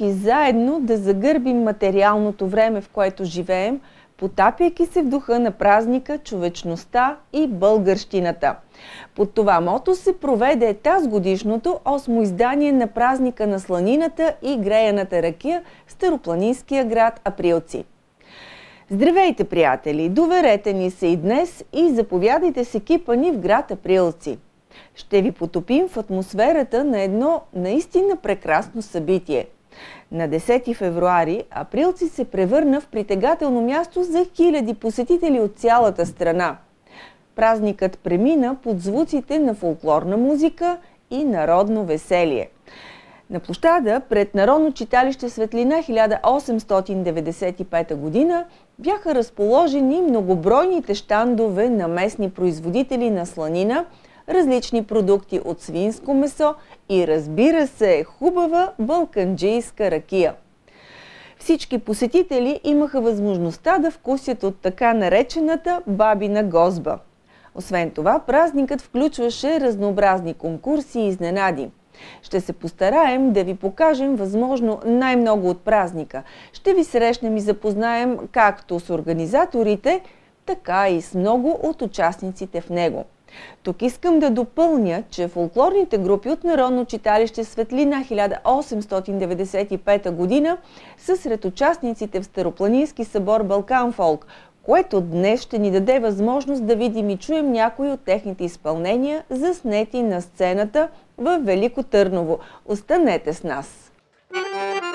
всички заедно да загърбим материалното време, в което живеем, потапяйки се в духа на празника, човечността и българщината. Под това мото се проведе таз годишното осмо издание на празника на сланината и греяната ракия в Старопланинския град Априлци. Здравейте, приятели! Доверете ни се и днес и заповядайте с екипа ни в град Априлци. Ще ви потопим в атмосферата на едно наистина прекрасно събитие. На 10 февруари Априлци се превърна в притегателно място за хиляди посетители от цялата страна. Празникът премина под звуците на фолклорна музика и народно веселие – на площада пред Народно читалище Светлина 1895 година бяха разположени многобройните щандове на местни производители на сланина, различни продукти от свинско месо и разбира се хубава балканджийска ракия. Всички посетители имаха възможността да вкусят от така наречената бабина гозба. Освен това, празникът включваше разнообразни конкурси и изненади – ще се постараем да ви покажем възможно най-много от празника. Ще ви срещнем и запознаем както с организаторите, така и с много от участниците в него. Тук искам да допълня, че фолклорните групи от Народно читалище Светлина 1895 година са сред участниците в Старопланински събор Балкан Фолк, което днес ще ни даде възможност да видим и чуем някои от техните изпълнения, заснети на сцената в Велико Търново. Останете с нас! Mario,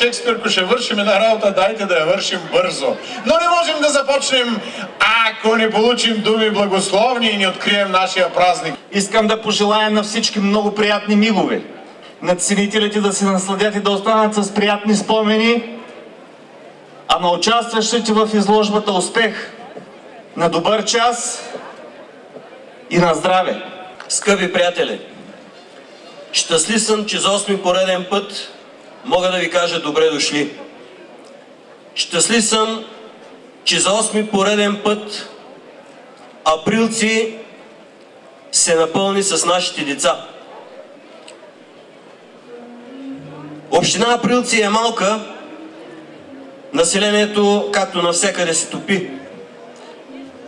Шекспир, ако ще вършим една работа, дайте да я вършим бързо. Но не можем да започнем, ако не получим думи благословни и не открием нашия празник. Искам да пожелая на всички много приятни мигове. На ценителите да се насладят и да останат с приятни спомени, а на участващите в изложбата успех на добър час и на здраве. Скъпи приятели, щастлив съм, че за 8 пореден път мога да ви кажа добре дошли. Щастлив съм, че за 8 пореден път априлци се напълни с нашите деца. Община Априлци е малка, населението както навсякъде се топи.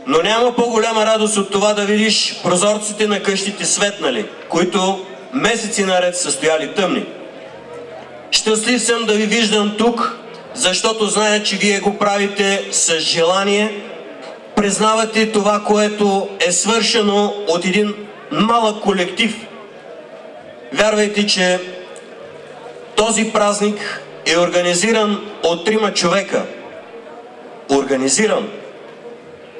Но няма по-голяма радост от това да видиш прозорците на къщите светнали, които месеци наред са стояли тъмни. Щастлив съм да ви виждам тук, защото зная, че вие го правите с желание, признавате това, което е свършено от един малък колектив. Вярвайте, че този празник е организиран от трима човека. Организиран,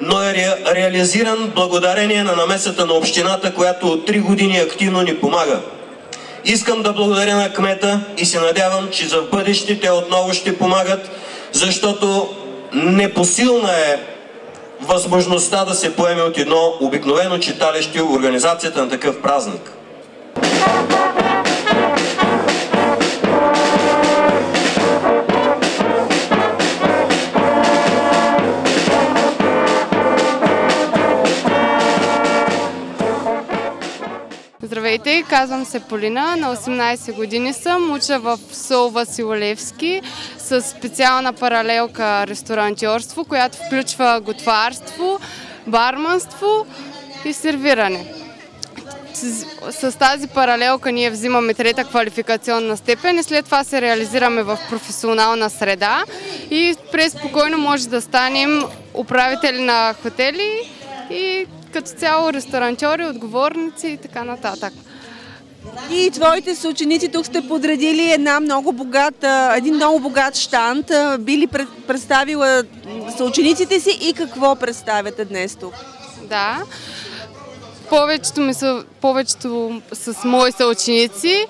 но е ре, реализиран благодарение на намесата на общината, която от 3 години активно ни помага. Искам да благодаря на кмета и се надявам, че за бъдеще те отново ще помагат, защото непосилна е възможността да се поеме от едно обикновено читалище организацията на такъв празник. Казвам се Полина, на 18 години съм, уча в СОУ Василевски с специална паралелка ресторантьорство, която включва готварство, барманство и сервиране. С, с тази паралелка ние взимаме трета квалификационна степен и след това се реализираме в професионална среда и преспокойно може да станем управители на хотели и като цяло ресторантьори, отговорници и така нататък. И твоите съученици тук сте подредили една много богата, един много богат штант. Били представила съучениците си и какво представяте днес тук? Да. Повечето, ми са, повечето с мои съученици.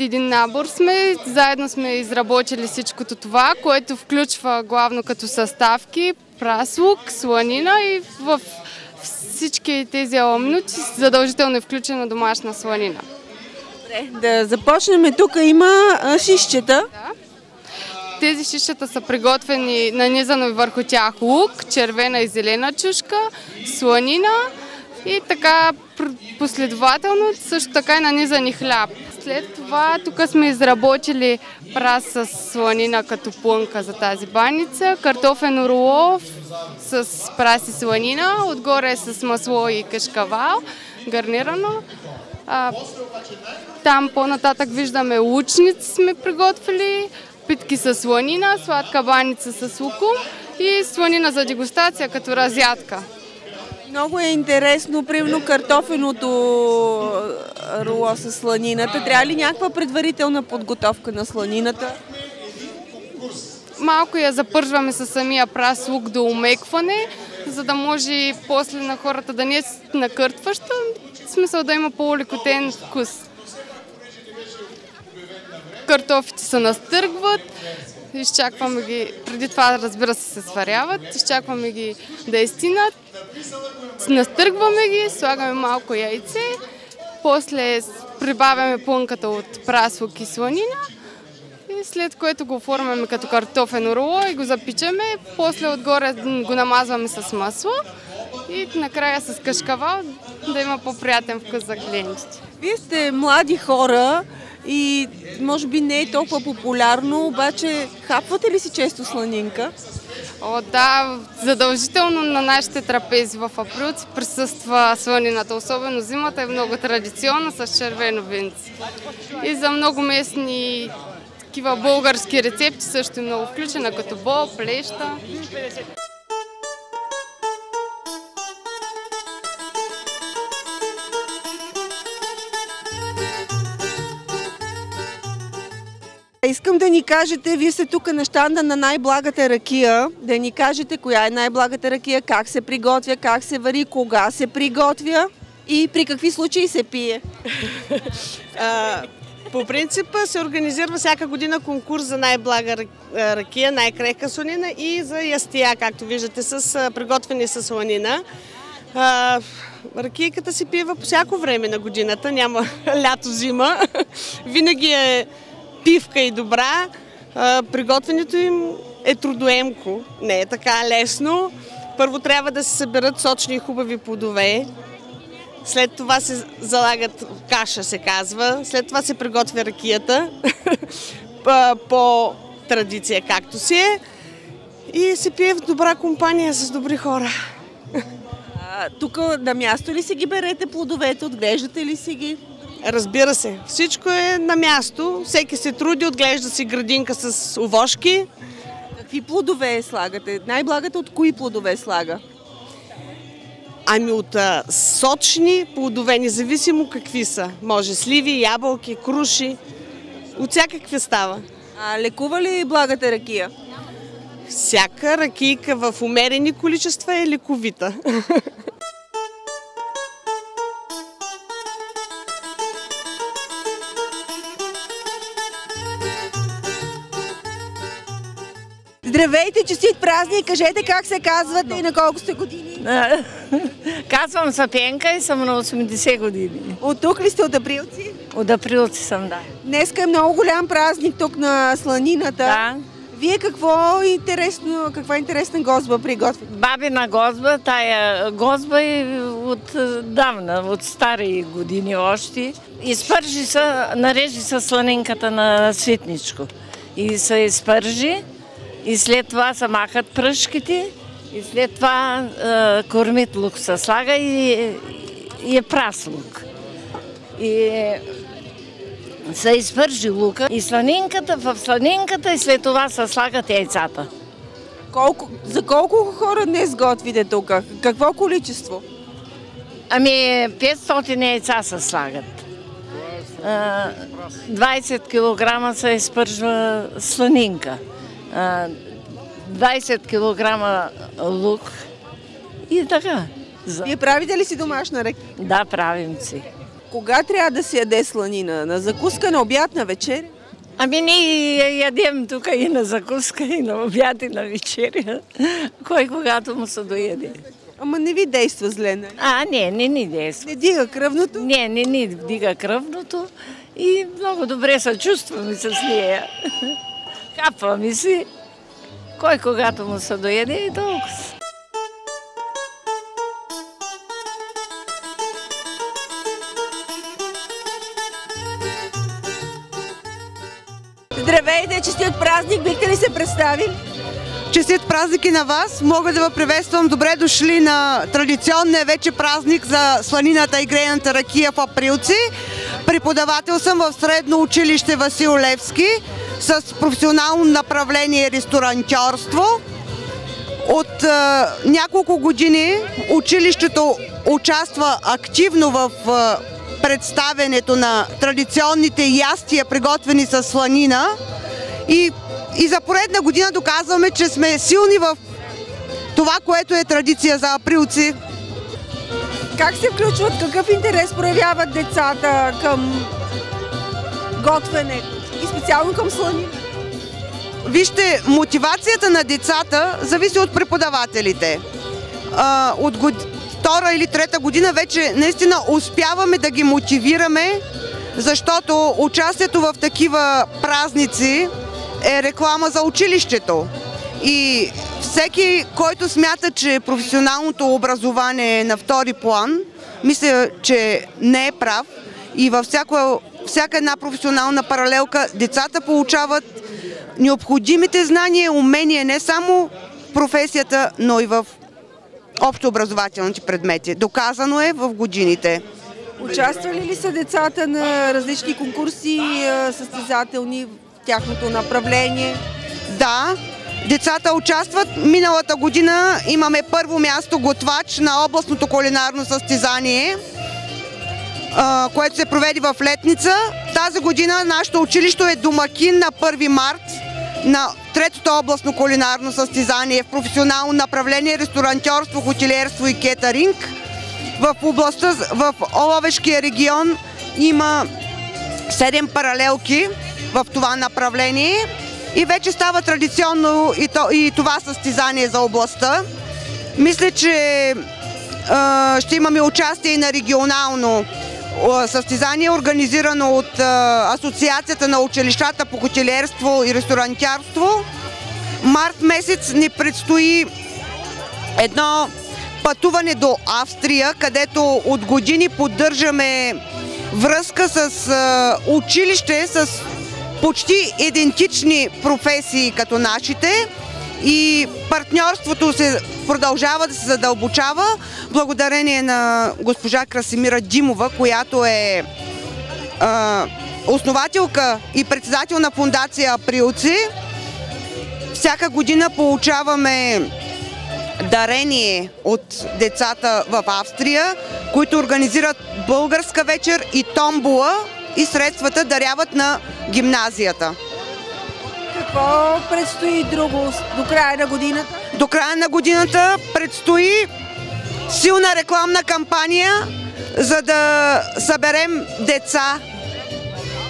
Един набор сме, заедно сме изработили всичкото това, което включва главно като съставки, праслук, сланина и в всички тези аламнути задължително е включена домашна сланина. Добре, да започнем. Тук има шишчета. Да. Тези шишчета са приготвени нанизано върху тях лук, червена и зелена чушка, сланина и така последователно също така и нанизани хляб. След това тук сме изработили прас с сланина като плънка за тази баница, картофен рулов с прас и сланина, отгоре с масло и кашкавал, гарнирано. А, там по-нататък виждаме лучници сме приготвили, питки с сланина, сладка баница с лукум и сланина за дегустация като разядка. Много е интересно, примерно картофеното руло с сланината. Трябва ли някаква предварителна подготовка на сланината? Малко я запържваме със самия прас лук до умекване, за да може после на хората да не е накъртваща, смисъл да има по-лекотен вкус. Картофите се настъргват, изчакваме ги, преди това разбира се се сваряват, изчакваме ги да изтинат, настъргваме ги, слагаме малко яйце, после прибавяме пунката от прасло кисланина. И след което го оформяме като картофено руло и го запичаме, после отгоре го намазваме с масло. И накрая с кашкавал да има по-приятен вкус за клиентите. Вие сте млади хора, и може би не е толкова популярно, обаче хапвате ли си често сланинка? О, да, задължително на нашите трапези в април присъства сланината, особено зимата е много традиционна с червено винце. И за много местни такива български рецепти също е много включена, като бол, плеща. Искам да ни кажете, вие сте тук на щанда на най-благата ракия, да ни кажете коя е най-благата ракия, как се приготвя, как се вари, кога се приготвя и при какви случаи се пие. По принцип се организира всяка година конкурс за най-блага ракия, най-крехка сланина и за ястия, както виждате, с приготвени с сланина. А, ракийката се пива по всяко време на годината, няма лято-зима. Винаги е пивка и добра. Приготвянето им е трудоемко, не е така лесно. Първо трябва да се съберат сочни и хубави плодове, след това се залагат каша, се казва. След това се приготвя ракията по традиция, както си е. И се пие в добра компания с добри хора. Тук на място ли си ги берете плодовете, отглеждате ли си ги? Разбира се, всичко е на място. Всеки се труди, отглежда си градинка с овошки. Какви плодове слагате? Най-благата от кои плодове слага? Ами от а, сочни плодове, независимо какви са. Може сливи, ябълки, круши. От всякакви става. А лекува ли благата ракия? Всяка ракийка в умерени количества е лековита. Здравейте, честит празник! Кажете как се казвате и на колко сте години? Казвам се Пенка и съм на 80 години. От тук ли сте от Априлци? От Априлци съм, да. Днеска е много голям празник тук на Сланината. Да. Вие какво интересно, каква интересна гозба приготвите? Бабина гозба, тая гозба е от давна, от стари години още. Изпържи се, нарежи се сланинката на ситничко. И се изпържи, и след това се махат пръшките, и след това е, кормит лук се слага и, и е прас лук. И се извържи лука и сланинката в сланинката и след това се слагат яйцата. Колко, за колко хора днес готвите тук? Какво количество? Ами 500 яйца се слагат. 20 кг се изпържва сланинка. 20 кг лук и така. Вие правите ли си домашна река? Да, правим си. Кога трябва да се яде сланина? На закуска, на обяд, на вечер? Ами ние ядем тук и на закуска, и на обяд, и на вечеря. Кой когато му се доеде. Ама не ви действа зле, нали? А, не, не ни действа. Не дига кръвното? Не, не ни дига кръвното и много добре се чувстваме с нея. Капва ми си. Кой когато му се доеде и толкова. Здравейте, честит празник! Бихте ли се представили? Честит празник и на вас! Мога да ви приветствам. Добре дошли на традиционния вече празник за сланината и грейната ракия в Априлци. Преподавател съм в средно училище Васил Левски с професионално направление ресторантьорство. От е, няколко години училището участва активно в е, представянето на традиционните ястия, приготвени с сланина. И, и за поредна година доказваме, че сме силни в това, което е традиция за априлци. Как се включват, какъв интерес проявяват децата към готвенето? Специално към сланина? Вижте, мотивацията на децата зависи от преподавателите. А, от год... втора или трета година вече наистина успяваме да ги мотивираме, защото участието в такива празници е реклама за училището. И всеки, който смята, че професионалното образование е на втори план, мисля, че не е прав. И във всяко всяка една професионална паралелка децата получават необходимите знания умения не само в професията, но и в общообразователните предмети. Доказано е в годините. Участвали ли са децата на различни конкурси състезателни в тяхното направление? Да, Децата участват. Миналата година имаме първо място готвач на областното кулинарно състезание което се проведи в Летница. тази година нашето училище е домакин на 1 март на третото областно кулинарно състезание в професионално направление ресторантьорство, хотелиерство и кетеринг. В областта, в Оловешкия регион има 7 паралелки в това направление и вече става традиционно и, то, и това състезание за областта. Мисля, че е, ще имаме участие и на регионално състезание, организирано от Асоциацията на училищата по хотелиерство и ресторантярство. Март месец ни предстои едно пътуване до Австрия, където от години поддържаме връзка с училище с почти идентични професии като нашите и партньорството се продължава да се задълбочава благодарение на госпожа Красимира Димова, която е а, основателка и председател на фундация Априлци. Всяка година получаваме дарение от децата в Австрия, които организират българска вечер и томбула и средствата даряват на гимназията. Какво предстои друго до края на годината? До края на годината предстои силна рекламна кампания, за да съберем деца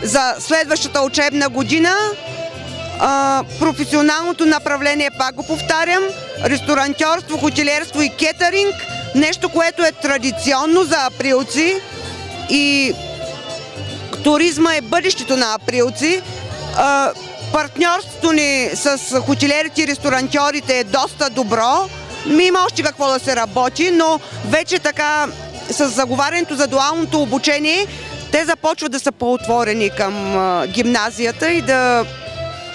за следващата учебна година. А, професионалното направление, пак го повтарям, ресторантьорство, хотелиерство и кетеринг, нещо, което е традиционно за априлци и туризма е бъдещето на априлци. А, партньорството ни с хотелиерите и ресторантьорите е доста добро. Ми има още какво да се работи, но вече така с заговарянето за дуалното обучение те започват да са по-отворени към гимназията и да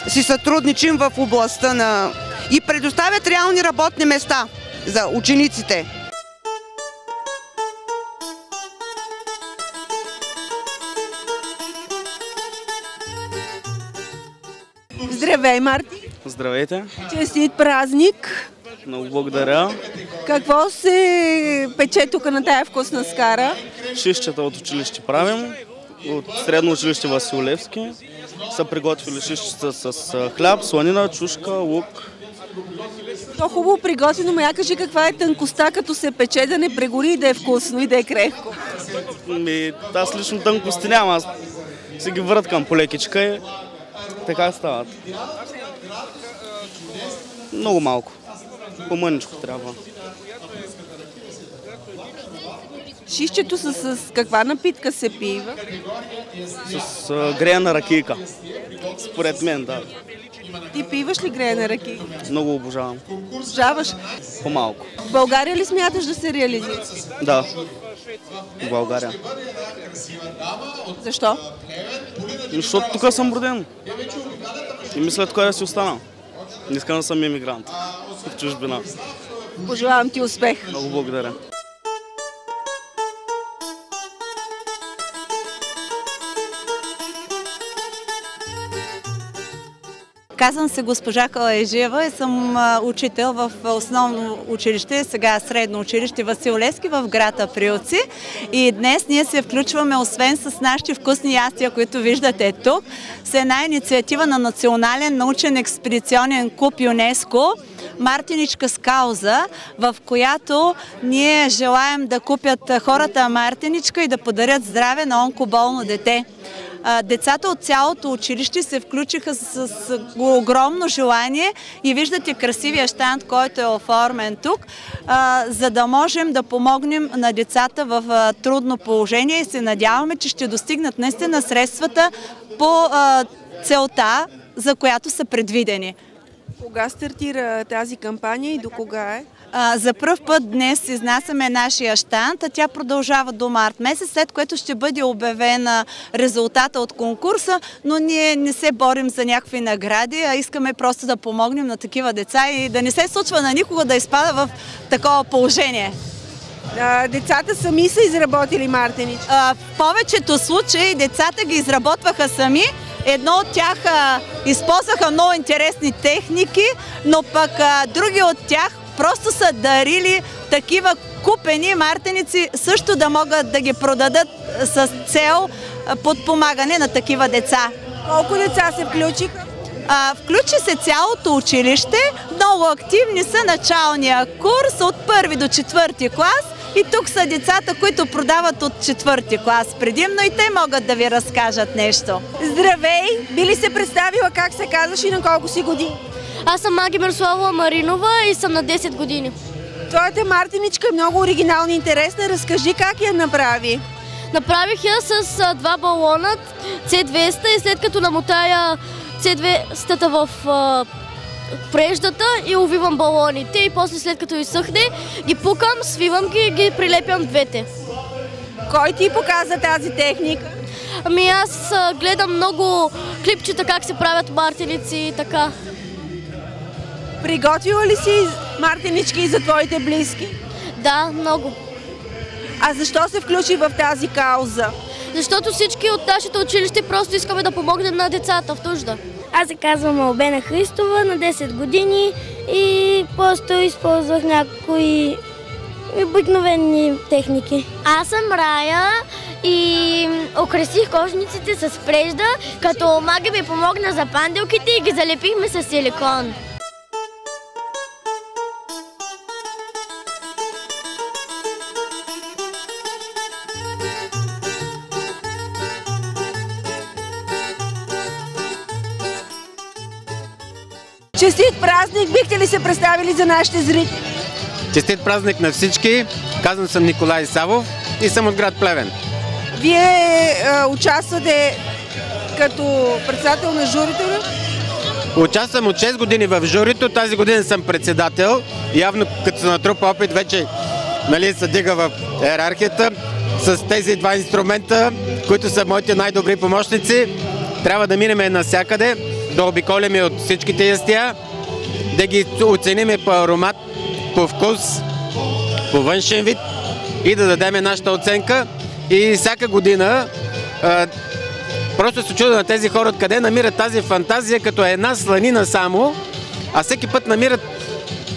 си сътрудничим в областта на... и предоставят реални работни места за учениците. Здравей, Марти! Здравейте! Честит празник! Много благодаря. Какво се пече тук на тая вкусна скара? Шишчета от училище правим, от средно училище Василевски. Са приготвили шишчета с хляб, сланина, чушка, лук. То хубаво приготвено, но я кажи каква е тънкостта, като се пече, да не прегори и да е вкусно и да е крехко. Ми, аз лично тънкости няма, аз си ги върткам по лекичка и така стават. Много малко. По-мъничко трябва. Шишчето с, с каква напитка се пива? С а, греяна ракийка. Според мен, да. Ти пиваш ли греяна ракийка? Много обожавам. Обожаваш? По-малко. В България ли смяташ да се реализира? Да. В България. Защо? Защото тук съм роден. И мисля така да си остана. Не искам да съм емигрант в чужбина. Пожелавам ти успех. Много благодаря. Казвам се госпожа Калайжиева и съм учител в основно училище, сега средно училище Васил Лески в град Априлци. И днес ние се включваме, освен с нашите вкусни ястия, които виждате тук, с една инициатива на Национален научен експедиционен клуб ЮНЕСКО, Мартиничка с кауза, в която ние желаем да купят хората Мартиничка и да подарят здраве на онкоболно дете. Децата от цялото училище се включиха с, огромно желание и виждате красивия штант, който е оформен тук, за да можем да помогнем на децата в трудно положение и се надяваме, че ще достигнат наистина средствата по целта, за която са предвидени. Кога стартира тази кампания и до кога е? За първ път днес изнасяме нашия штант, а тя продължава до март месец, след което ще бъде обявена резултата от конкурса, но ние не се борим за някакви награди, а искаме просто да помогнем на такива деца и да не се случва на никога да изпада в такова положение. А, децата сами са изработили мартенич? в повечето случаи децата ги изработваха сами, Едно от тях а, използваха много интересни техники, но пък други от тях просто са дарили такива купени мартеници, също да могат да ги продадат с цел подпомагане на такива деца. Колко деца се включиха? А, включи се цялото училище, много активни са началния курс от първи до четвърти клас и тук са децата, които продават от четвърти клас предимно и те могат да ви разкажат нещо. Здравей! Би ли се представила как се казваш и на колко си години? Аз съм Маги Мирослава Маринова и съм на 10 години. Твоята мартиничка е много оригинална и интересна. Разкажи как я направи. Направих я с а, два балона C200 и след като намотая C200 в а, преждата и увивам балоните и после след като изсъхне ги пукам, свивам ги и ги прилепям двете. Кой ти показа тази техника? Ами аз а, гледам много клипчета как се правят мартиници и така. Приготвила ли си мартинички за твоите близки? Да, много. А защо се включи в тази кауза? Защото всички от нашето училище просто искаме да помогнем на децата в нужда. Аз се казвам Албена Христова, на 10 години и просто използвах някои обикновени техники. Аз съм Рая и украсих кожниците с прежда, като мага ми помогна за панделките и ги залепихме с силикон. Честит празник! Бихте ли се представили за нашите зрители? Честит празник на всички! Казвам съм Николай Савов и съм от град Плевен. Вие а, участвате като председател на журито ли? Участвам от 6 години в журито, тази година съм председател. Явно като се натрупа опит вече нали, се дига в иерархията. С тези два инструмента, които са моите най-добри помощници, трябва да минем навсякъде, да обиколяме от всичките ястия, да ги оцениме по аромат, по вкус, по външен вид и да дадеме нашата оценка. И всяка година а, просто се чуда на тези хора откъде намират тази фантазия като една сланина само, а всеки път намират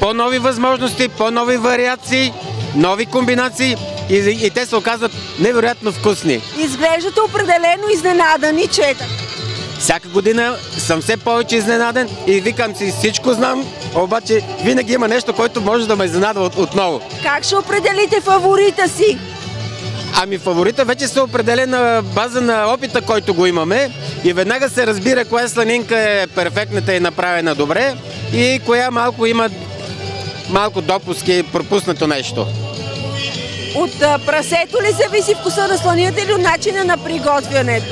по-нови възможности, по-нови вариации, нови комбинации и, и те се оказват невероятно вкусни. Изглеждате определено изненадани, четах. Всяка година съм все повече изненаден и викам си всичко знам, обаче винаги има нещо, което може да ме изненада от, отново. Как ще определите фаворита си? Ами фаворита вече се определя на база на опита, който го имаме и веднага се разбира коя сланинка е перфектната и направена добре и коя малко има малко допуски, пропуснато нещо. От прасето ли зависи вкуса на сланината или от начина на приготвянето?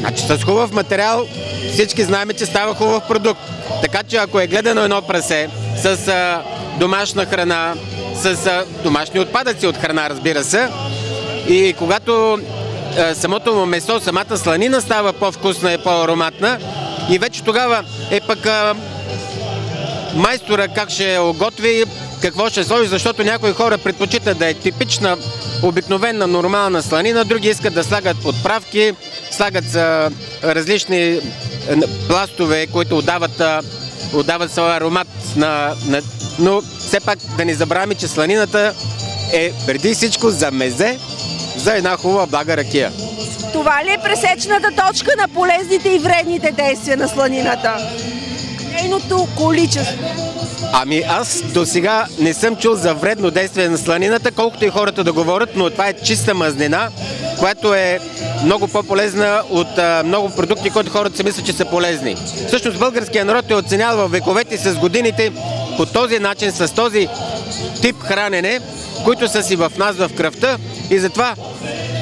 Значи с хубав материал всички знаем, че става хубав продукт. Така че ако е гледано едно прасе с а, домашна храна, с а, домашни отпадъци от храна, разбира се, и когато а, самото му месо, самата сланина става по-вкусна и по-ароматна, и вече тогава е пък а, майстора как ще оготви, какво ще сложи, защото някои хора предпочитат да е типична, обикновена, нормална сланина, други искат да слагат подправки, слагат а, различни пластове, които отдават, отдават своя аромат на, на... Но все пак да не забравяме, че сланината е преди всичко за мезе, за една хубава блага ракия. Това ли е пресечната точка на полезните и вредните действия на сланината? Нейното количество. Ами аз до сега не съм чул за вредно действие на сланината, колкото и хората да говорят, но това е чиста мазнина, която е много по-полезна от а, много продукти, които хората си мислят, че са полезни. Всъщност българският народ е оценял в вековете с годините по този начин, с този тип хранене, които са си в нас в кръвта и затова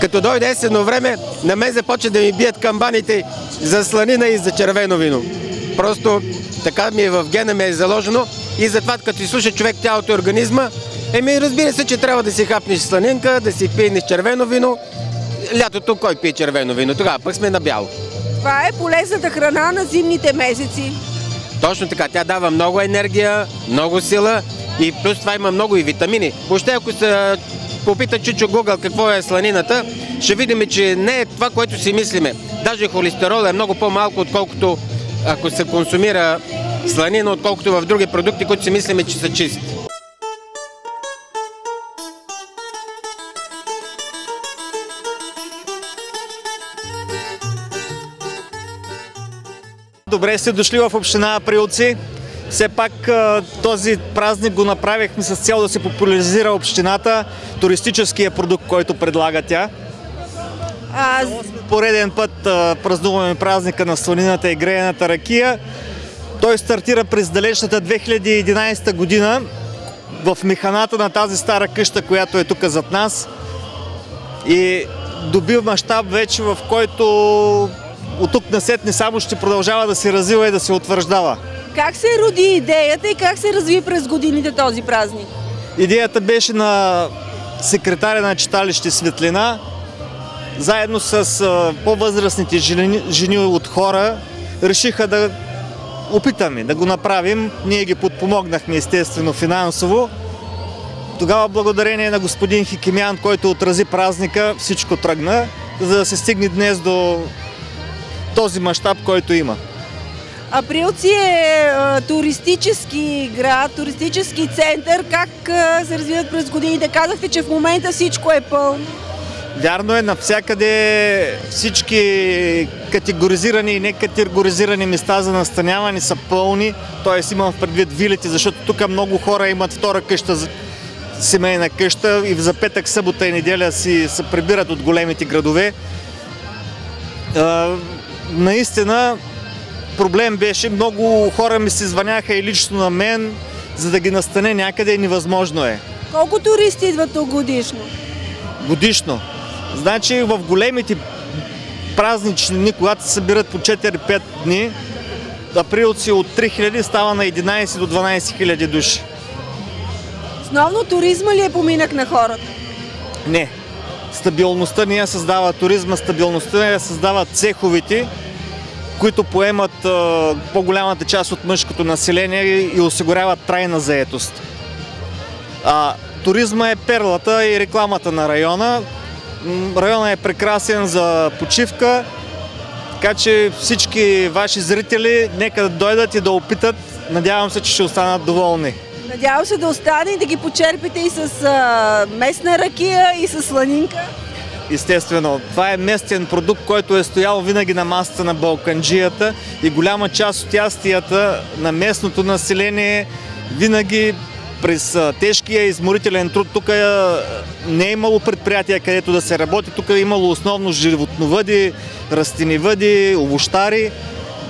като дойде есенно време, на мен започва да ми бият камбаните за сланина и за червено вино. Просто така ми е в гена ми е заложено и затова като изслуша човек тялото и организма, еми разбира се, че трябва да си хапнеш сланинка, да си пиеш червено вино. Лятото кой пие червено вино? Тогава пък сме на бяло. Това е полезната храна на зимните месеци. Точно така, тя дава много енергия, много сила и плюс това има много и витамини. Въобще ако се попита Чичо Google какво е сланината, ще видим, че не е това, което си мислиме. Даже холестерол е много по-малко, отколкото ако се консумира сланина, отколкото в други продукти, които си мислиме, че са чисти. Добре сте дошли в община Априлци. Все пак този празник го направихме с цел да се популяризира общината, туристическия е продукт, който предлага тя. А... Пореден път празнуваме празника на слонината и греената ракия. Той стартира през далечната 2011 година в механата на тази стара къща, която е тук зад нас. И добил мащаб вече, в който от тук насетне само ще продължава да се развива и да се утвърждава. Как се роди идеята и как се разви през годините този празник? Идеята беше на секретаря на читалище Светлина, заедно с по-възрастните жени, жени от хора, решиха да опитаме да го направим. Ние ги подпомогнахме естествено финансово. Тогава благодарение на господин Хикимян, който отрази празника, всичко тръгна, за да се стигне днес до този мащаб, който има. Априлци е а, туристически град, туристически център. Как а, се развиват през годините? Казахте, че в момента всичко е пълно. Вярно е, навсякъде всички категоризирани и некатегоризирани места за настаняване са пълни, т.е. имам предвид вилите, защото тук много хора имат втора къща, семейна къща и за петък, събота и неделя си се прибират от големите градове. А, наистина проблем беше, много хора ми се звъняха и лично на мен, за да ги настане някъде невъзможно е. Колко туристи идват тук годишно? Годишно. Значи в големите празнични дни, когато се събират по 4-5 дни, априлци от 3000 става на 11 до 12 000 души. Основно туризма ли е поминък на хората? Не. Стабилността не я създава туризма, стабилността я създава цеховите, които поемат по-голямата част от мъжкото население и осигуряват трайна заетост. А, туризма е перлата и рекламата на района. М, Района е прекрасен за почивка, така че всички ваши зрители нека да дойдат и да опитат. Надявам се, че ще останат доволни. Надявам се да остане и да ги почерпите и с а, местна ракия, и с сланинка. Естествено, това е местен продукт, който е стоял винаги на масата на Балканджията и голяма част от ястията на местното население винаги през тежкия изморителен труд. Тук не е имало предприятия, където да се работи. Тук е имало основно животновъди, растеневъди, овощари.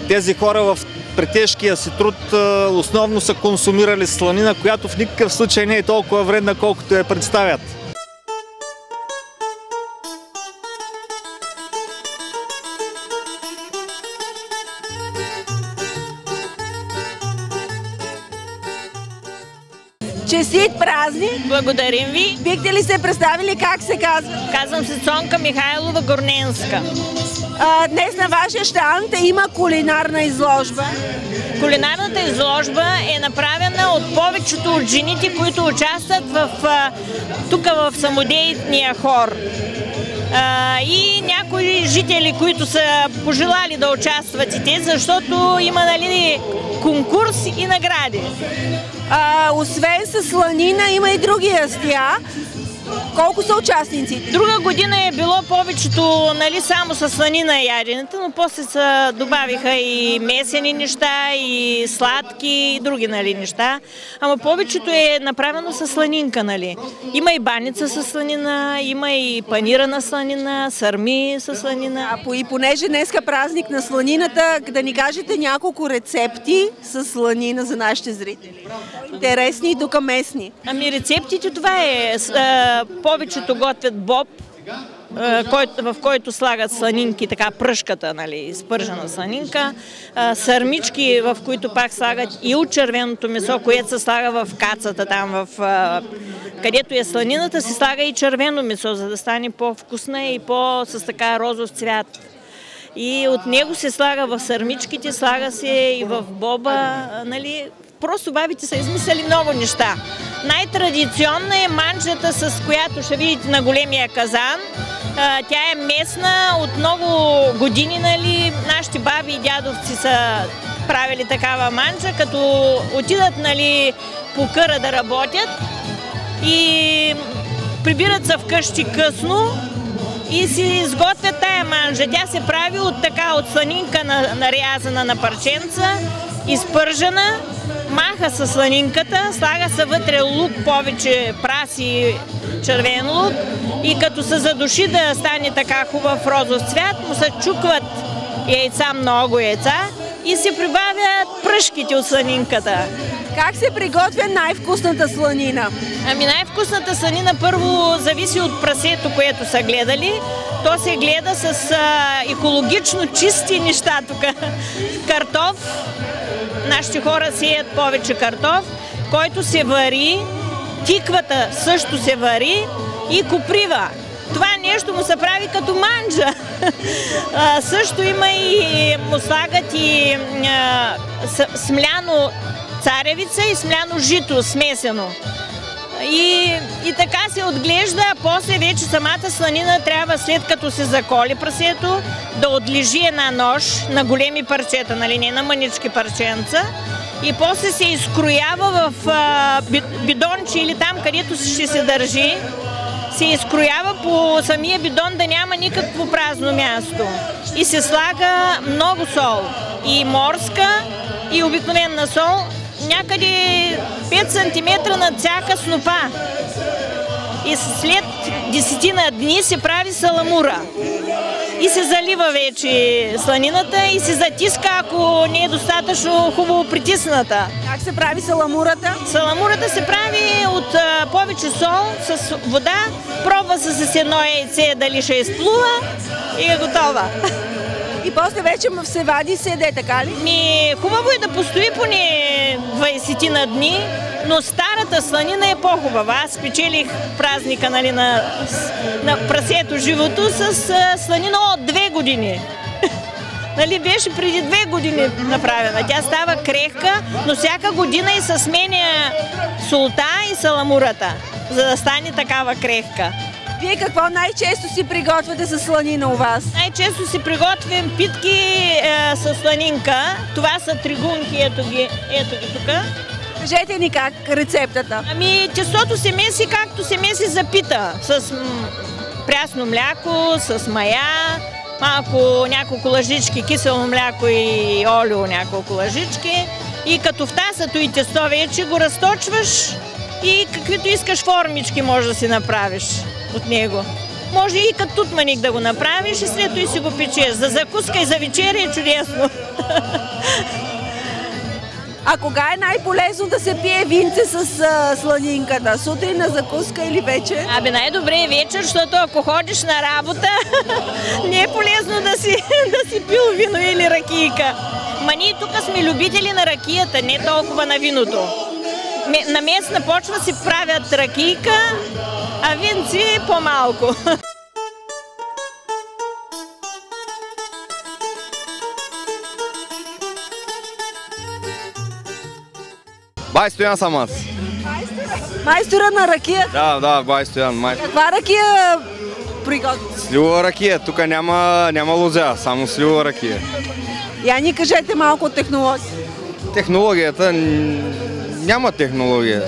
Тези хора в претежкия си труд основно са консумирали сланина, която в никакъв случай не е толкова вредна, колкото я представят. Празник! Благодарим ви. Бихте ли се представили как се казва? Казвам се Цонка Михайлова Горненска. А, днес на вашия щанд има кулинарна изложба. Кулинарната изложба е направена от повечето от жените, които участват в, тук в самодейния хор. А, и някои жители, които са пожелали да участват и те, защото има нали, конкурс и награди. А, освен с сланина има и други ястия. Колко са участниците? Друга година е било повечето нали, само с сланина ядената, но после се добавиха и месени неща, и сладки, и други нали, неща. Ама повечето е направено с сланинка. Нали. Има и баница с сланина, има и панирана сланина, сърми с сланина. А по- и понеже днеска празник на сланината, да ни кажете няколко рецепти с сланина за нашите зрители. Интересни и тук местни. Ами рецептите това е. Повечето готвят боб, който, в който слагат сланинки, така пръшката, нали, изпържена сланинка, а, сърмички, в които пак слагат и от червеното месо, което се слага в кацата, там в, а, където е сланината, се слага и червено месо, за да стане по-вкусна и по с така розов цвят. И от него се слага в сърмичките, слага се и в боба, нали, просто бабите са измислили много неща. Най-традиционна е манджата, с която ще видите на големия казан. Тя е местна от много години, нали, нашите баби и дядовци са правили такава манджа, като отидат, нали, по къра да работят и прибират се вкъщи късно, и си изготвят тая манжа. Тя се прави от така, от сланинка на, нарязана на парченца, изпържена, маха се сланинката, слага се вътре лук, повече праси, червен лук и като се задуши да стане така хубав розов цвят, му се чукват яйца, много яйца и се прибавят пръшките от сланинката. Как се приготвя най-вкусната сланина? Ами най-вкусната сланина първо зависи от прасето, което са гледали. То се гледа с а, екологично чисти неща тук. Картоф, нашите хора сеят повече картоф, който се вари, тиквата също се вари и куприва. Това нещо му се прави като манджа. Също има и, му слагат и смляно царевица и смляно жито, смесено. И, и така се отглежда, а после вече самата сланина трябва, след като се заколи прасето, да отлежи една нож на големи парчета, нали, не на мънички парченца. И после се изкроява в а, бидонче или там, където ще се държи, се изкроява по самия бидон да няма никакво празно място. И се слага много сол. И морска, и обикновена сол, някъде 5 см на всяка снопа. И след десетина дни се прави саламура. И се залива вече сланината и се затиска, ако не е достатъчно хубаво притисната. Как се прави саламурата? Саламурата се прави от а, повече сол с вода, пробва се с едно яйце дали ще изплува и е готова. И после вече му се вади и се еде, така ли? Ми, хубаво е да постои поне 20 на дни, но старата сланина е по-хубава. Аз спечелих празника нали, на, на прасето живото с сланина от две години. нали, беше преди две години направена. Тя става крехка, но всяка година и се сменя солта и саламурата, за да стане такава крехка. Вие какво най-често си приготвяте с сланина у вас? Най-често си приготвям питки е, с сланинка. Това са тригунки, ето ги, ето ги тук. Кажете ни как рецептата. Ами тестото се меси както се меси за пита. С прясно мляко, с мая, малко няколко лъжички кисело мляко и олио няколко лъжички. И като в тасато и тесто вече го разточваш и каквито искаш формички може да си направиш от него. Може и като тутманик да го направиш и след това и си го печеш. За закуска и за вечеря е чудесно. А кога е най-полезно да се пие винце с а, сланинката? Сутрин на закуска или вечер? Абе най-добре е вечер, защото ако ходиш на работа, не е полезно да си, да си пил вино или ракийка. Ма ние тук сме любители на ракията, не толкова на виното. На местна почва си правят ракийка, а винци по-малко. Бай Стоян съм аз. Майстора на ракия? Да, да, бай Стоян. Майстор. Каква ракия приготвя? Сливова ракия. Тук няма, няма лозя, само сливова ракия. Я ни кажете малко от технология. Технологията няма технология.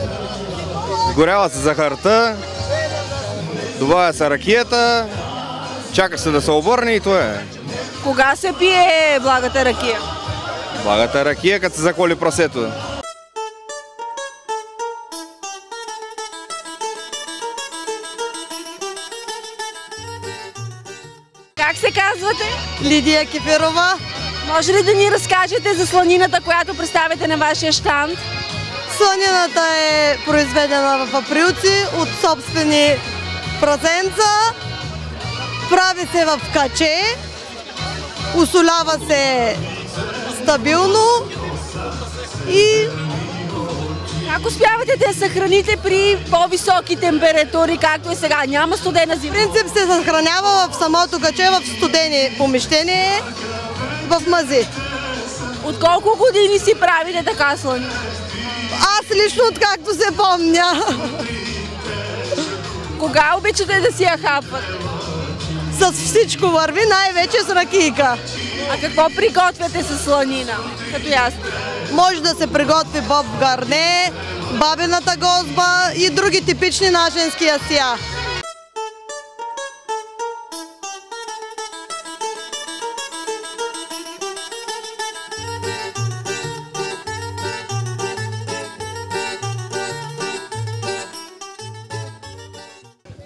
Сгорява се захарта, добавя се ракията, чака се да се обърне и това е. Кога се пие благата ракия? Благата ракия, като се заколи прасето. Лидия Кефирова. Може ли да ни разкажете за сланината, която представяте на вашия штанд? Сланината е произведена в априлци от собствени празенца. Прави се в каче, усолява се стабилно и как успявате да я съхраните при по-високи температури, както е сега? Няма студена зима. В принцип се съхранява в самото каче в студени помещение в мази. От колко години си правите така слани? Аз лично откакто се помня. Кога обичате да си я хапват? С всичко върви, най-вече с ракийка. А какво приготвяте с сланина, като ясти? може да се приготви боб в гарне, бабената гозба и други типични наженски асия.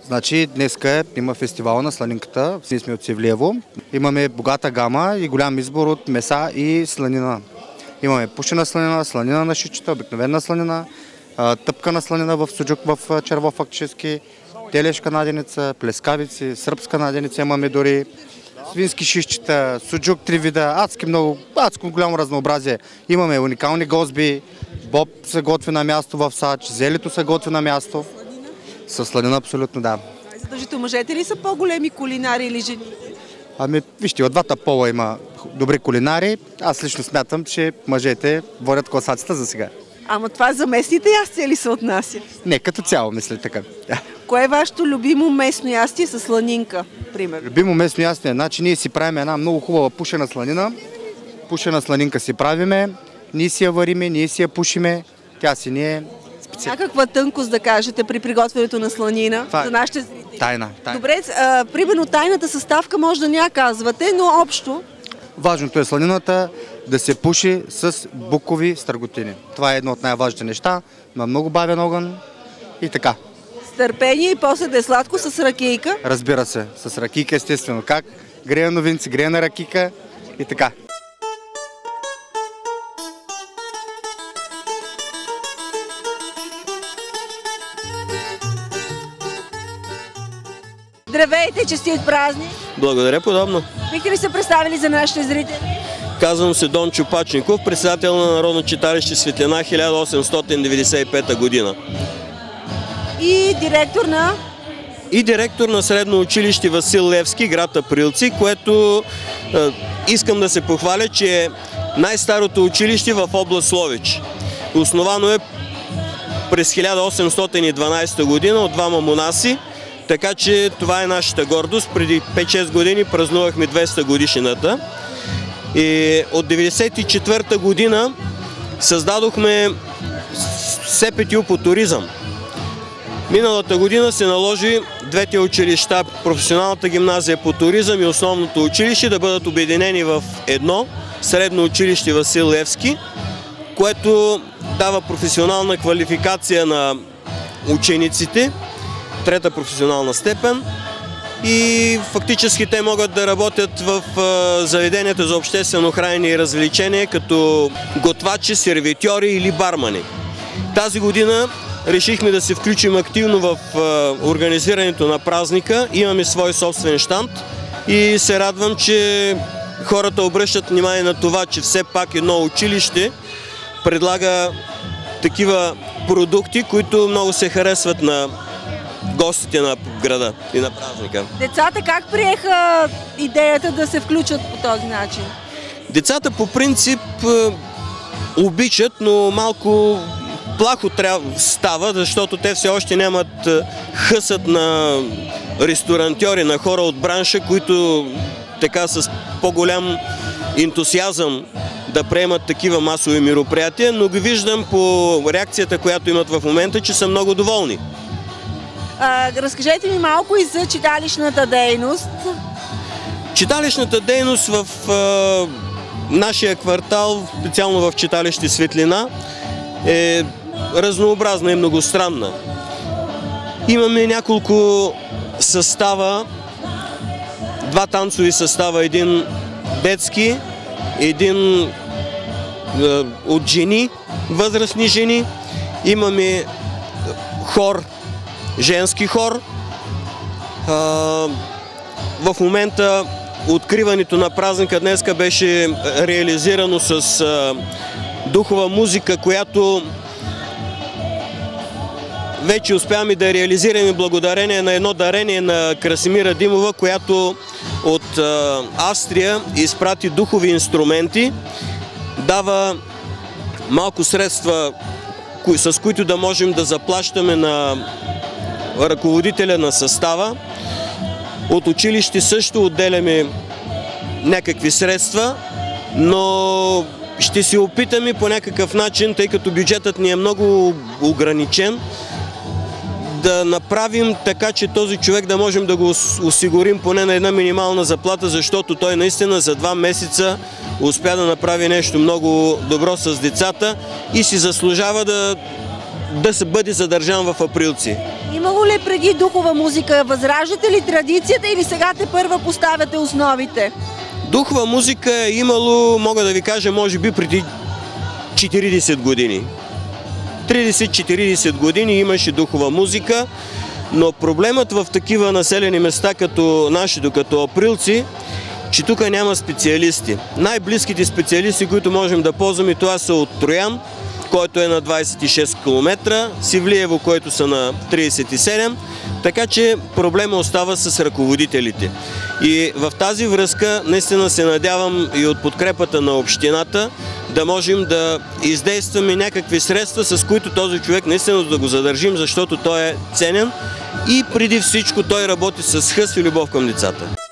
Значи днеска е, има фестивал на сланинката. Ние сме от Севлиево. Имаме богата гама и голям избор от меса и сланина. Имаме пушена сланина, сланина на шичета, обикновена сланина, тъпкана сланина в суджук в черво фактически, телешка наденица, плескавици, сръбска наденица имаме дори, свински шишчета, суджук три вида, адски много, адско голямо разнообразие. Имаме уникални гозби, боб се готви на място в Сач, зелето се готви на място. С сладина абсолютно да. Задължително мъжете ли са по-големи кулинари или жени? Ами, вижте, от двата пола има добри кулинари. Аз лично смятам, че мъжете водят класацията за сега. Ама това за местните ястия ли се отнася? Не, като цяло, мисля така. Кое е вашето любимо местно ястие с сланинка, примерно? Любимо местно ястие, значи ние си правим една много хубава пушена сланина. Пушена сланинка си правиме, ние си я вариме, ние си я пушиме. Тя си ни е специална. Някаква тънкост да кажете при приготвянето на сланина Това е за нашите. Тайна, тайна. Добре, а, примерно тайната съставка може да ня казвате, но общо Важното е сланината да се пуши с букови стърготини. Това е едно от най-важните неща, на много бавен огън и така. с търпение и после да е сладко с ракийка. Разбира се, с ракийка естествено. Как? Грея новинци, грея на ракийка и така. Здравейте, честит празник! Благодаря подобно. Бихте ли се представили за нашите зрители? Казвам се Дон Чупачников, председател на Народно читалище Светлина 1895 година. И директор на И директор на средно училище Васил Левски, град Априлци, което е, искам да се похваля, че е най-старото училище в област Лович. Основано е през 1812 година от двама монаси, така че това е нашата гордост. Преди 5-6 години празнувахме 200 годишнината. И от 1994 година създадохме СПТУ по туризъм. Миналата година се наложи двете училища, професионалната гимназия по туризъм и основното училище да бъдат обединени в едно средно училище Васил Левски, което дава професионална квалификация на учениците, трета професионална степен и фактически те могат да работят в заведенията за обществено хранене и развлечение като готвачи, сервитьори или бармани. Тази година решихме да се включим активно в организирането на празника. Имаме свой собствен штант и се радвам, че хората обръщат внимание на това, че все пак едно училище предлага такива продукти, които много се харесват на гостите на града и на празника. децата как приеха идеята да се включат по този начин? Децата по принцип е, обичат, но малко плахо трябва става, защото те все още нямат е, хъсът на ресторантьори, на хора от бранша, които така с по-голям ентусиазъм да приемат такива масови мероприятия, но ги виждам по реакцията, която имат в момента, че са много доволни. Разкажете ми малко и за читалищната дейност. Читалищната дейност в а, нашия квартал, специално в читалище Светлина, е разнообразна и многостранна. Имаме няколко състава, два танцови състава, един детски, един е, от жени, възрастни жени. Имаме хор, женски хор. В момента откриването на празника днеска беше реализирано с духова музика, която вече успяваме да реализираме благодарение на едно дарение на Красимира Димова, която от Австрия изпрати духови инструменти, дава малко средства, с които да можем да заплащаме на ръководителя на състава. От училище също отделяме някакви средства, но ще се опитаме по някакъв начин, тъй като бюджетът ни е много ограничен, да направим така, че този човек да можем да го осигурим поне на една минимална заплата, защото той наистина за два месеца успя да направи нещо много добро с децата и си заслужава да, да се бъде задържан в априлци. Имало ли преди духова музика? Възраждате ли традицията или сега те първа поставяте основите? Духова музика е имало, мога да ви кажа, може би преди 40 години. 30-40 години имаше духова музика, но проблемът в такива населени места като нашето, като Априлци, че тук няма специалисти. Най-близките специалисти, които можем да ползваме, това са от Троян, който е на 26 км, Сивлиево, който са на 37, така че проблема остава с ръководителите. И в тази връзка наистина се надявам и от подкрепата на общината да можем да издействаме някакви средства, с които този човек наистина да го задържим, защото той е ценен и преди всичко той работи с хъс и любов към децата.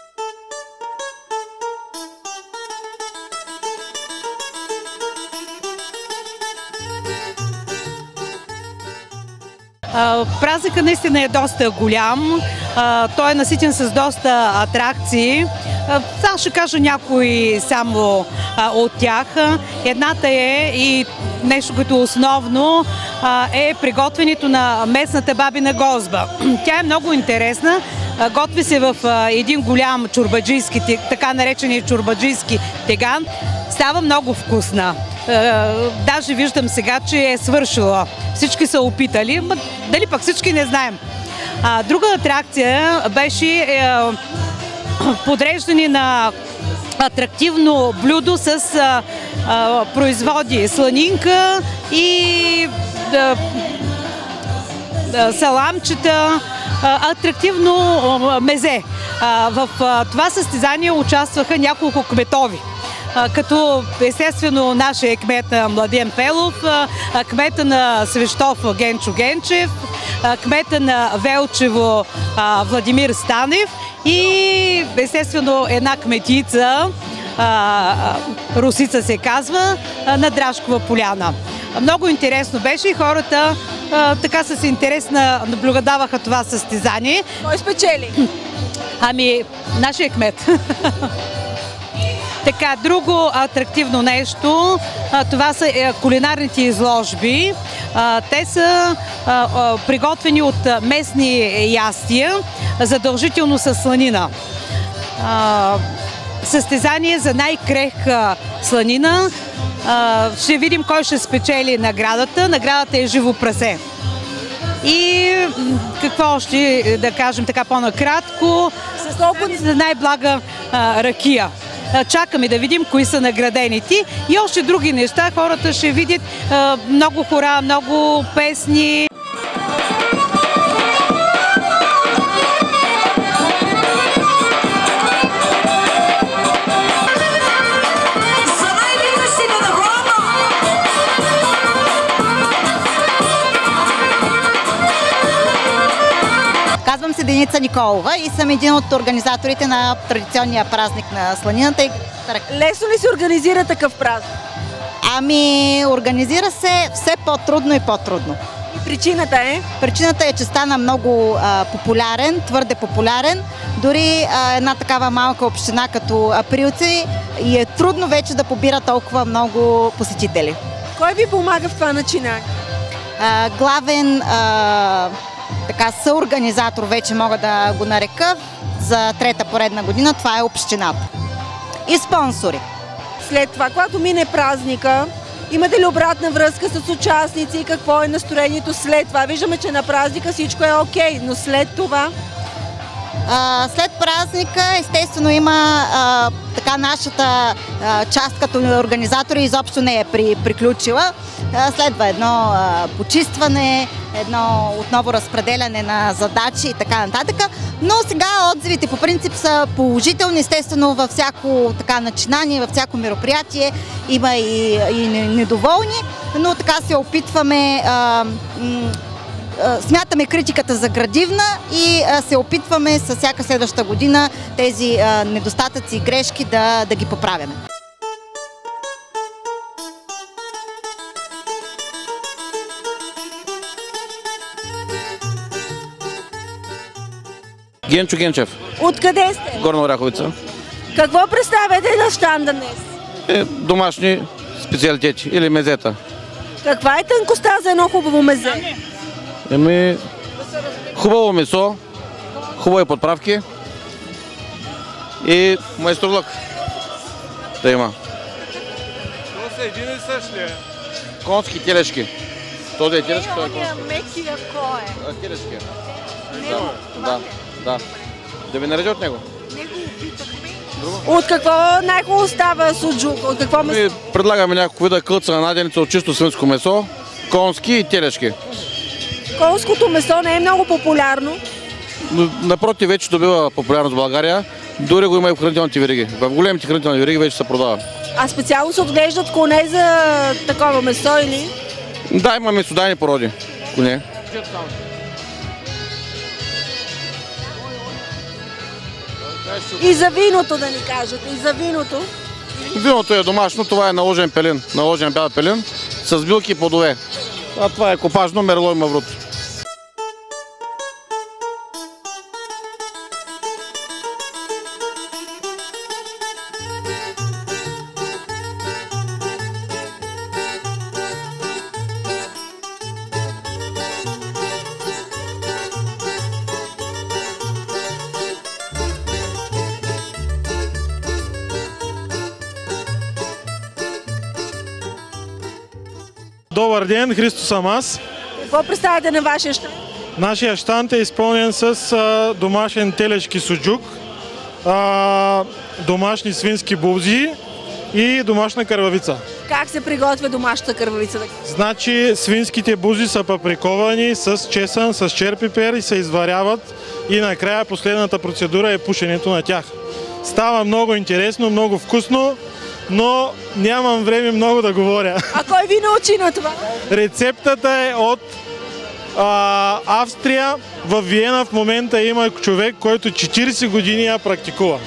Празника наистина е доста голям. Той е наситен с доста атракции. Само ще кажа някои само от тях. Едната е и нещо като основно е приготвянето на местната бабина гозба. Тя е много интересна. Готви се в един голям чурбаджийски, така наречения чурбаджийски теган. Става много вкусна. Даже виждам сега, че е свършила. Всички са опитали, но дали пък всички не знаем. друга атракция беше е, подреждане на атрактивно блюдо с а, а, производи сланинка и а, а, саламчета, а, атрактивно мезе. А, в а, това състезание участваха няколко кметови като естествено нашия кмет Младен Пелов, кмета на Свещов Генчо Генчев, кмета на Велчево Владимир Станев и естествено една кметица, Русица се казва, на Драшкова поляна. Много интересно беше и хората така с интерес наблюдаваха това състезание. Кой спечели? Ами, нашия кмет. Така, друго атрактивно нещо, това са е, кулинарните изложби. Те са приготвени от местни ястия, задължително с сланина. Състезание за най-крехка сланина. Ще видим кой ще спечели наградата. Наградата е живо прасе. И какво още да кажем така по-накратко? С толкова най-блага ракия чакаме да видим кои са наградените и още други неща. Хората ще видят много хора, много песни. Казвам се Деница Николова и съм един от организаторите на традиционния празник на сланината. Лесно ли се организира такъв празник? Ами, организира се все по-трудно и по-трудно. И причината е? Причината е, че стана много а, популярен, твърде популярен. Дори а, една такава малка община като Априлци и е трудно вече да побира толкова много посетители. Кой ви помага в това начинание? Главен а, така съорганизатор вече мога да го нарека за трета поредна година, това е общината. И спонсори. След това, когато мине празника, имате ли обратна връзка с участници и какво е настроението след това? Виждаме, че на празника всичко е окей, но след това? А, след празника, естествено, има а, така нашата а, част като организатори изобщо не е при, приключила. Следва едно почистване, едно отново разпределяне на задачи и така нататък. Но сега отзивите по принцип са положителни, естествено във всяко така начинание, във всяко мероприятие има и, и недоволни, но така се опитваме а, смятаме критиката за градивна и се опитваме с всяка следваща година тези недостатъци и грешки да, да ги поправяме. Генчо Генчев. Откъде сте? Горна Оряховица. Какво представяте на щанда днес? Е, домашни специалитети или мезета. Каква е тънкостта за едно хубаво мезе? Еми, Хубаво месо, хубави подправки и майсторлък да има. То са един и същ ли е? Конски телешки. Този е телешки, той е конски. мекия кой е? Телешки. Него, Да, да, да. Да ви нареди от него. него опитахме. От какво най-хубаво става суджук? От какво месо? Ми предлагаме няколко вида кълца на наденица от чисто свинско месо, конски и телешки. Конското месо не е много популярно. Но, Напротив, вече добива популярност в България. Дори го има и в хранителните вериги. В големите хранителни вериги вече се продава. А специално се отглеждат коне за такова месо или? Да, има месодайни породи. Коне. И за виното да ни кажете, и за виното. Виното е домашно, това е наложен пелин, наложен бял пелин с билки и плодове. А това е копажно мерло и маврут. Ден, Христо съм аз. Какво представяте на вашия щат? Нашия щант е изпълнен с а, домашен телешки суджук, а, домашни свински бузи и домашна кървавица. Как се приготвя домашната кървавица? Значи свинските бузи са паприковани с чесън, с черпипер и се изваряват и накрая последната процедура е пушенето на тях. Става много интересно, много вкусно, но нямам време много да говоря. А кой ви научи на това? Рецептата е от а, Австрия. В Виена в момента има човек, който 40 години я практикува.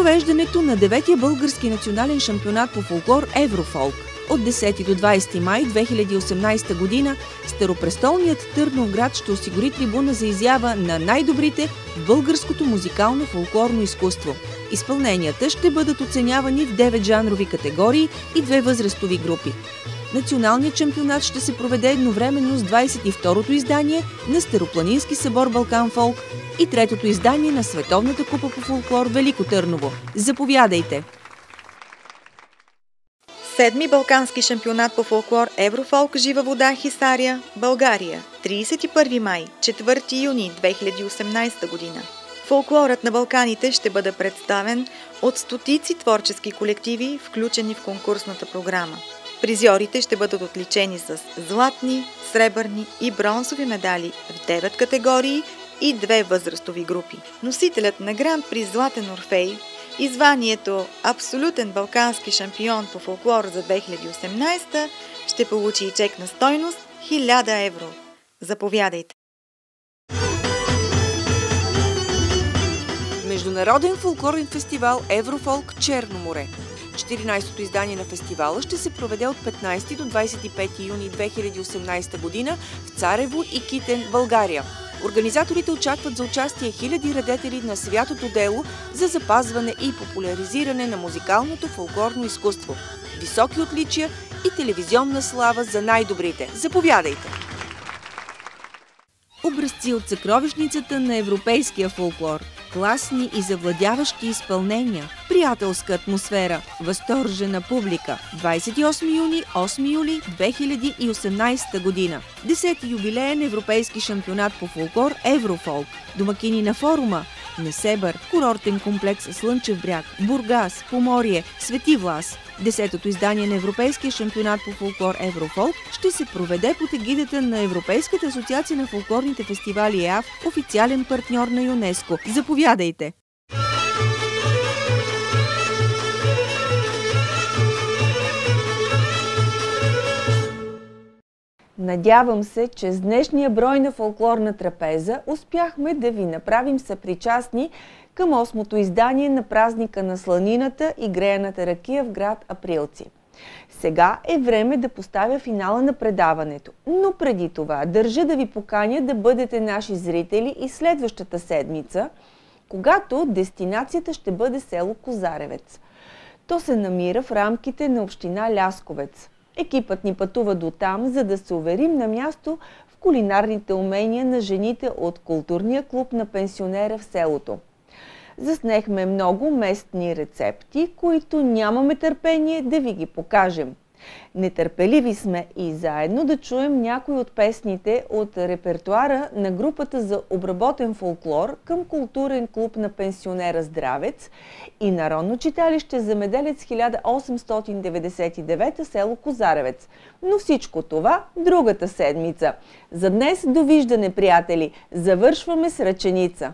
Провеждането на деветия български национален шампионат по фолклор Еврофолк. От 10 до 20 май 2018 година Старопрестолният Търновград ще осигури трибуна за изява на най-добрите в българското музикално фолклорно изкуство. Изпълненията ще бъдат оценявани в 9 жанрови категории и две възрастови групи. Националният чемпионат ще се проведе едновременно с 22-то издание на Старопланински събор Балкан Фолк и третото издание на Световната купа по фолклор Велико Търново. Заповядайте! Седми Балкански шампионат по фолклор Еврофолк Жива вода Хисария, България. 31 май, 4 юни 2018 година. Фолклорът на Балканите ще бъде представен от стотици творчески колективи, включени в конкурсната програма. Призьорите ще бъдат отличени с златни, сребърни и бронзови медали в 9 категории и две възрастови групи. Носителят на Гранд при Златен Орфей и званието Абсолютен балкански шампион по фолклор за 2018 ще получи и чек на стойност 1000 евро. Заповядайте! Международен фолклорен фестивал Еврофолк Черно море. 14-то издание на фестивала ще се проведе от 15 до 25 юни 2018 година в Царево и Китен, България. Организаторите очакват за участие хиляди радетели на святото дело за запазване и популяризиране на музикалното фолклорно изкуство. Високи отличия и телевизионна слава за най-добрите. Заповядайте! Образци от съкровищницата на европейския фолклор. Класни и завладяващи изпълнения. Приятелска атмосфера. Възторжена публика. 28 юни, 8 юли 2018 година. 10 юбилеен европейски шампионат по фолклор Еврофолк. Домакини на форума Несебър, курортен комплекс Слънчев бряг, Бургас, Поморие, Свети Влас. Десетото издание на Европейския шампионат по фолклор Еврофолк ще се проведе под егидата на Европейската асоциация на фолклорните фестивали ЕАФ, официален партньор на ЮНЕСКО. Заповядайте! Надявам се, че с днешния брой на фолклорна трапеза успяхме да ви направим съпричастни към осмото издание на празника на сланината и греяната ракия в град Априлци. Сега е време да поставя финала на предаването, но преди това държа да ви поканя да бъдете наши зрители и следващата седмица, когато дестинацията ще бъде село Козаревец. То се намира в рамките на община Лясковец. Екипът ни пътува до там, за да се уверим на място в кулинарните умения на жените от културния клуб на пенсионера в селото. Заснехме много местни рецепти, които нямаме търпение да ви ги покажем. Нетърпеливи сме и заедно да чуем някои от песните от репертуара на групата за обработен фолклор към културен клуб на пенсионера Здравец и Народно читалище Замеделец 1899 село Козаревец. Но всичко това другата седмица. За днес довиждане, приятели! Завършваме с ръченица.